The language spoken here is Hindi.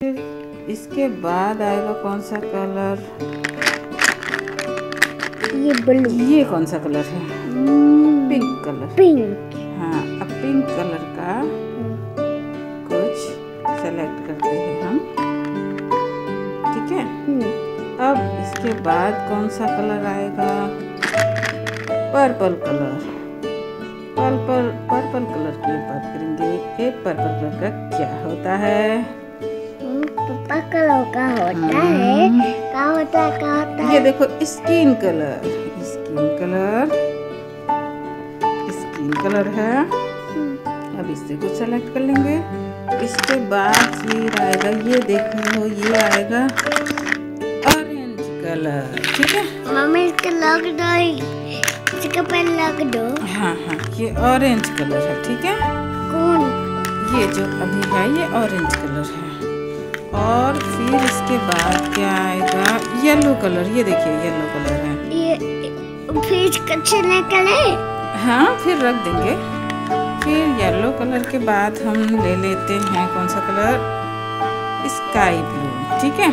फिर इसके बाद आएगा कौन सा कलर? ये ब्लू। ये कौन सा कलर है? Pink colour. पिंक। हाँ अब पिंक कलर का कुछ सेलेक्ट करते हैं हम। ठीक है? अब इसके बाद कौन सा कलर आएगा? Purple colour. Purple purple colour की बात करेंगे ये पर्पल कलर का क्या होता है? पापा कलर का होता है क्या होता है क्या होता है ये देखो skin colour skin colour skin colour है। अब इससे कुछ सेलेक्ट कर लेंगे। इसके बाद फिर आएगा ये देखो ये आएगा ऑरेंज कलर ठीक है? मम्मी इसके लग दो इसके पर लग दो। हाँ हाँ ये ऑरेंज कलर है ठीक है? कौन? ये जो अभी है ये ऑरेंज कलर है। और फिर इसके बाद क्या आएगा? येलो कलर ये देखिए येलो कलर है। ये फिर कच्चे निकले हाँ फिर रख देंगे। फिर येलो कलर के बाद हम ले लेते हैं कौन सा कलर स्काई ब्लू ठीक है?